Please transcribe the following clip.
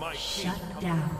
Shut down.